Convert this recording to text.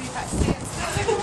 みたい。